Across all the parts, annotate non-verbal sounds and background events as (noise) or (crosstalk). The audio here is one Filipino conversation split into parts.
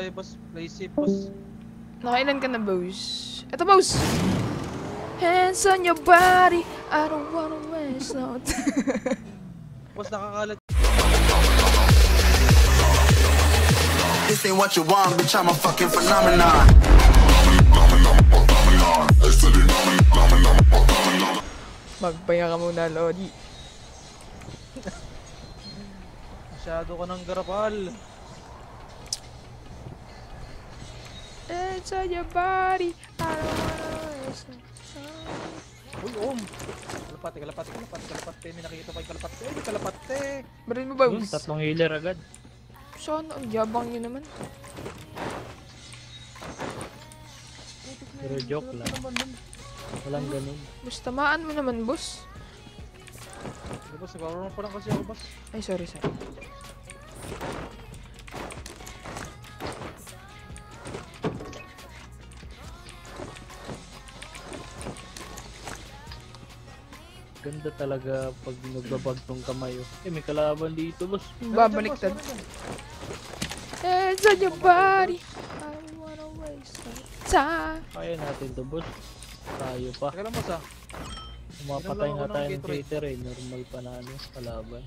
Ay, boss. Play safe, boss. Nakailan ka na, boss? Eto, boss! Hands on your body, I don't wanna waste (laughs) no Boss, nakakalat. This ain't what you want, bitch. I'm a fucking phenomenon. Magpahinga ka muna, Lodi. Masyado ka ng garapal. On your body, I don't wanna waste no Uy, om. Kalapate, kalapate, kalapate, kalapate. May nakikita pa yung kalapate. Ay, may kalapate. Barin mo, boss? Yun, tatlong healer agad. Sana, ang yabang nyo naman. Pero joke lang. Walang ganun. Boss, tamaan mo naman, boss. Boss. Nagkaroon pa lang kasi ako, boss. Ay, sorry, sorry. Ganda talaga pag nagbabag tong kamay. Oh. Eh, may kalaban dito, boss. Babaliktad. Boss. Hands on your body, I wanna waste no time. Kaya natin to, boss. Tayo pa. Teka lang, boss, ah. Umapatay nga tayo ng traitor eh. Normal pa na ano, kalaban.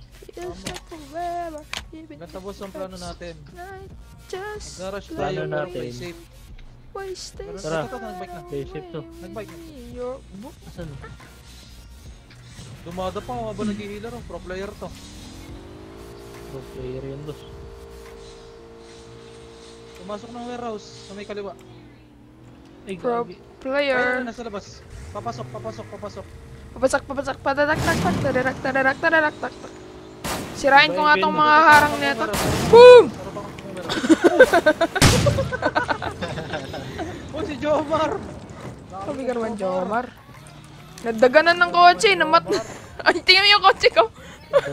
Ganda, boss, ang plano natin. Nag-rush Plano tayo, natin. play safe. Tara. nagbike na. Play safe to. Nagbike na. Asan? Dumada pa, mga ba nag-healer, oh. Pro player to. Pro player yun, boss. Pumasok ng warehouse sa may kaliwa. Ay, Pro player. nasa labas. Papasok, papasok, papasok. Papasak, papasak, padadak, tak, tak, tadarak, tadarak, tadarak, tak, tak. Sirain ko nga tong mga harang nito. Boom! (laughs) Oh, si Jomar! Sabi ka naman, Jomar. Nadaganan ng kotse, namat na. (laughs) Ay, tingnan mo yung kotse ko.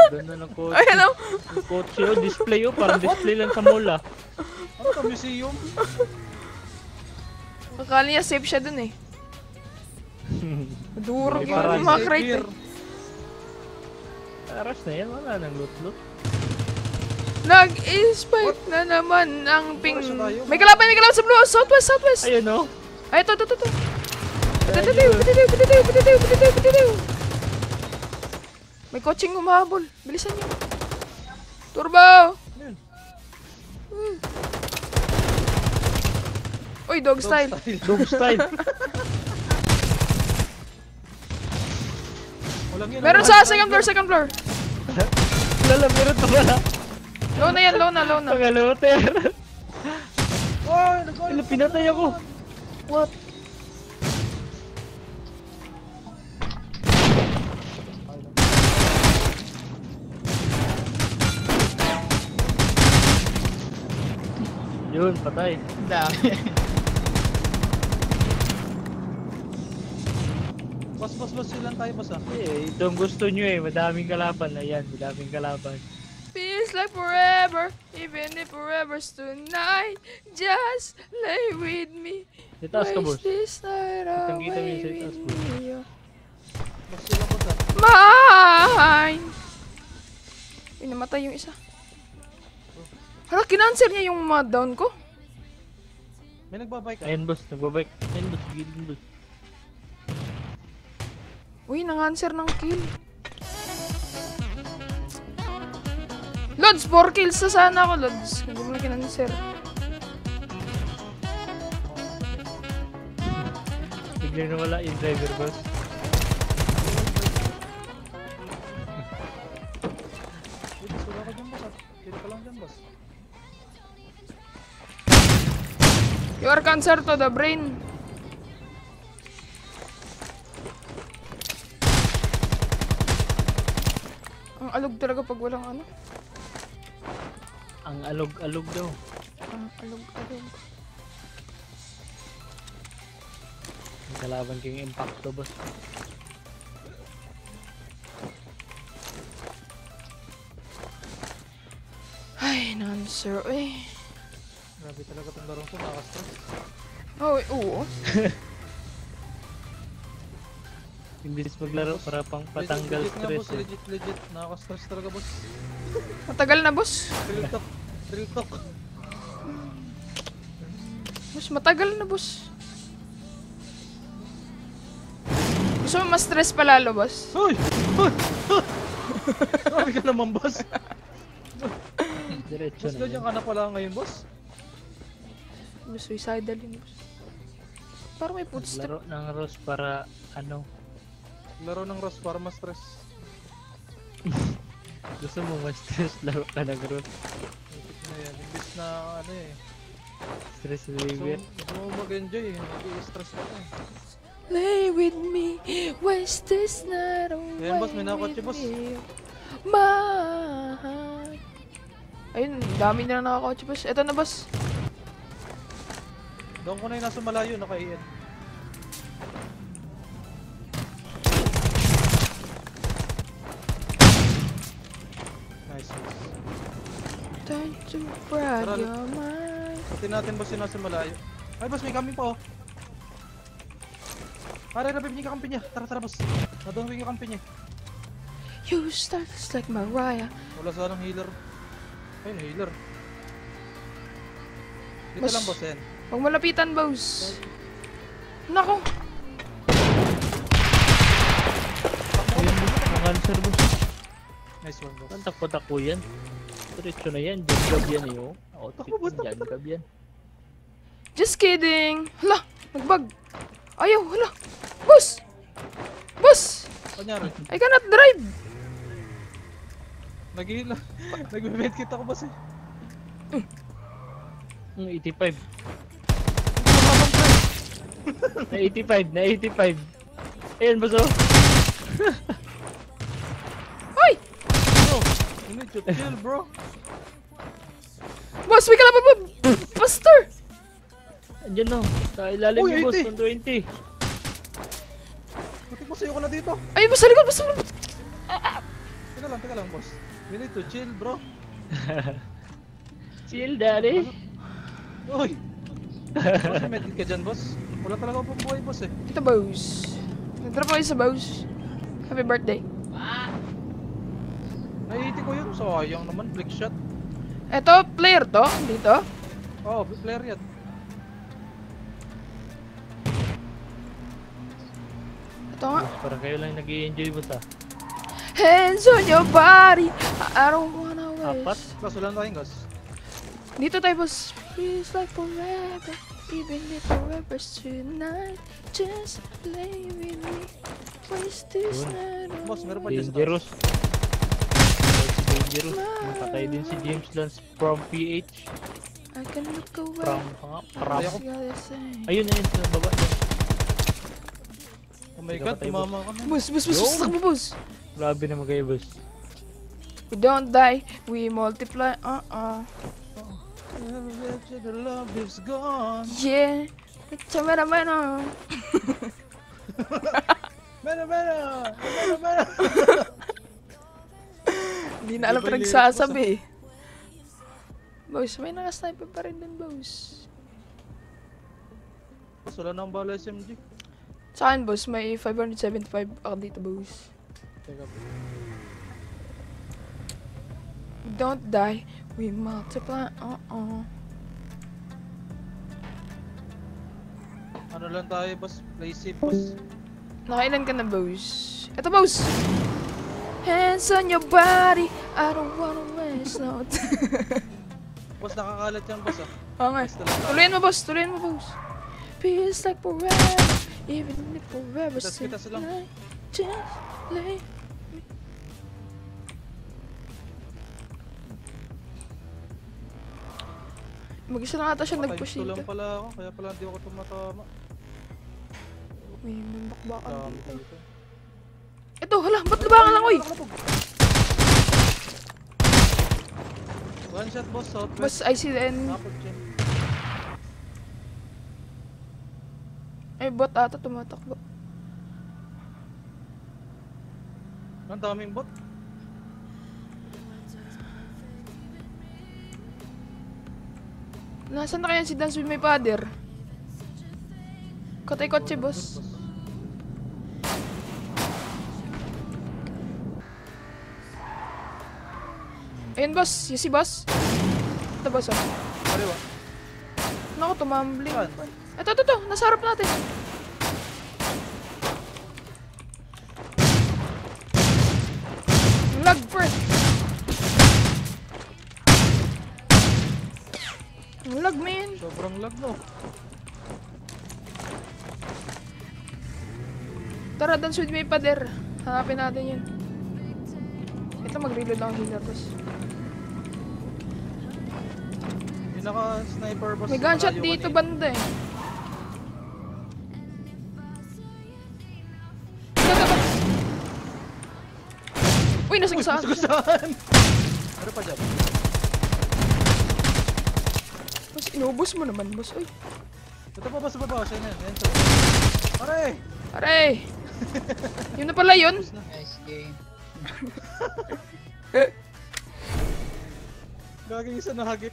Ganda ng kotse. Ayan o. Yung kotse oh, display oh. Parang display lang sa mall ah. Ano ka, museum? Akala niya safe siya dun eh. (laughs) Durog yung mga crate eh. Aras na yan. Wala nang loot-loot. Nag-spike na naman ang ping... May kalaban, may kalaban sa blue! Southwest, southwest! Ayun oh. Ay, ito, ito, ito, ito. May coaching humahabol. Bilisan niyo. Turbo! Uy, dog style. Dog style. (laughs) Meron sa second floor, second floor. Lala, meron pa pala. Low na yan, low na, low na. Pangaloter. Oy, nag-goal. Ilo, pinatay ako. What? Yun, patay. Boss, boss, boss, silang tayo, boss, ah. Eh, ito ang gusto nyo eh. Madaming kalaban. Ayan, madaming kalaban. Feels like forever, even if forever's tonight. Just lay with me. Sa taas ka, boss. Waste this night away with me. Boss, silang, boss, ah. Mine! Uy, namatay yung isa. Hala, kinanser niya yung mga down ko. May nagbabike, ah. Ayan, boss. Nagbabike. Ayan, boss. Gilid, boss. Uy, nanganser ng kill. Lods, 4 kills na sana ako, Lods. Hindi mo na kinanser. Biglang nawala yung driver, boss. Boss, wala ka dyan, boss, ah. Kilo ka lang dyan, boss. You are cancer to the brain. Ang alog talaga pag walang ano. Ang alog-alog daw. Ang alog-alog. Ang kalaban ko yung impacto, boss. Ay, nancer. Uy. Grabe talaga itong larong to, nakaka-stress. Oh, oo. (laughs) Imbis maglaro para pang patanggal legit, legit nga, stress boss, eh. legit, legit. Nakaka-stress talaga, boss. Matagal na, boss. Real talk. Real talk. Boss, matagal na, boss. Gusto mo mas stress pa lalo, boss? Hoy! Hoy! Grabe ka naman, boss. Diretso Boss, na ganyan yan. ka na pala ngayon, boss. Boss, suicidal yun, boss. Parang may footstep. Laro ng Rose para ano, Laro ng Ross para ma-stress. (laughs) gusto mo ma-stress laro ka ng Rose. Isip na yan. Imbis na ano eh. Stress reliever. gusto mo mag-enjoy eh. Nag-i-stress ka eh. Lay with me, waste this night away Ayan, boss, may nakakotse, with boss. me. My... Ayun, dami na nakakotse, boss. Eto na, boss. Doon ko na yung nasa malayo, naka-EN. Nice, nice. Time to brag Tara, your mind. Pati natin boss yung nasa malayo. Ay boss, may coming pa oh. Pare, rabib niya kakampi niya. Tara, tara boss. Nadong yung kakampi niya. You start just like Mariah. Wala sanang healer. Ayun, healer. Dito lang boss, yan. Huwag malapitan, boss. Nako. Ayun mo, ang answer mo. Nice one boss. Ang takbo-takbo yan. Diretso na yan, gab yan eh oh. Outfit boss, yan, gab yan. Just kidding. Hala, nagbag. Ayaw, hala. Boss! Boss! Kanyari, I cannot drive. nag-heal. (laughs) Nag-medkit ako boss eh. Ang 85. Na 85, na 85. Ayun, boss oh. Hoy! Bro, you need to chill bro. Boss, may kalaban mo. Pastor! Andyan no, sa ilalim ni boss, 80. 120. Buti boss, ayoko na dito. Ay, boss, sa likod, boss. Teka lang, teka lang boss. You need to chill bro. (laughs) Chill, daddy. Uy! Boss, may medkit ka dyan boss. Wala talaga akong buhay boss eh. Ito, boss. Nagtrap ako sa boss. Happy birthday. Naiiti ko yun. Sayang naman, flick shot. Ito, player to. Dito. Oo, oh, player yan. Ito nga. Parang kayo lang nag enjoy boss ah. Hands on your body. I don't wanna Apat? waste. Gas, wala na tayong gas. Dito tayo, boss. Feels like forever. Even if forever's tonight. Just play with me. Waste this night Boss, meron pa away. dyan sa Dangerous. Dangerous. Nakatay din si James Lance from PH. I can look away. From, the same. Ayun na yun, sa baba. Oh my god, tumama ka. Boss, boss, boss, boss, takbo, boss. Grabe naman kayo boss. We don't die, we multiply. Uh-uh. Is gone. Yeah. It's (laughs) a mera mera. Mera, mera! Mera, (laughs) mera! Hindi na alam Iba pa yung nagsasabi. Boss, may naka-sniper pa rin dun, boss. Boss, wala na akong bala SMG. Sa akin, boss, may 575 ako dito, boss. Teka, Don't die, we multiply. Uh-uh. ano lang tayo, boss? Play safe, boss. Nakailan ka na, boss? Ito, boss! Hands on your body, I don't wanna waste no time. (laughs) Boss, nakakalat yan, boss ah. Oo nga. Tuloyin mo, boss. Tuloyin mo, boss. Feels like forever, even if forever lang. tonight. Just lay Mag-isa na ata siya nag-push 2 lang dito. pala ako, kaya pala hindi ako tumatama. May bakbakan Dami dito. dito. Ito, hala, ba't labangan lang, oy? One shot, boss. Boss, Southwest. I see the enemy. Ay, bot ata tumatakbo. Ang daming bot. Nasaan na kaya si Dance with my father? Kotay kotse, boss. Ayun, boss. Yung si boss. Ito, boss, oh. Kaliwa. Naku, tumambling. Ito, ito, ito. Nasa harap natin. Lag, first. Lag, man. Sobrang lag no. Tara, dance with me, pader. Hanapin natin yun. Ito, mag-reload lang ang healer, boss. Yung naka-sniper boss. May gunshot dito, kanina. banda eh. Uy, nasa Uy, saan? gusto ko saan? Ano (laughs) pa dyan? Boss, inubos mo naman, boss. Uy, Ito pa ba sa baba? Siya na yan. Ayan, Pare! aray! (laughs) yun na pala yun. Nice game. (laughs) Gagawin isa na hagip.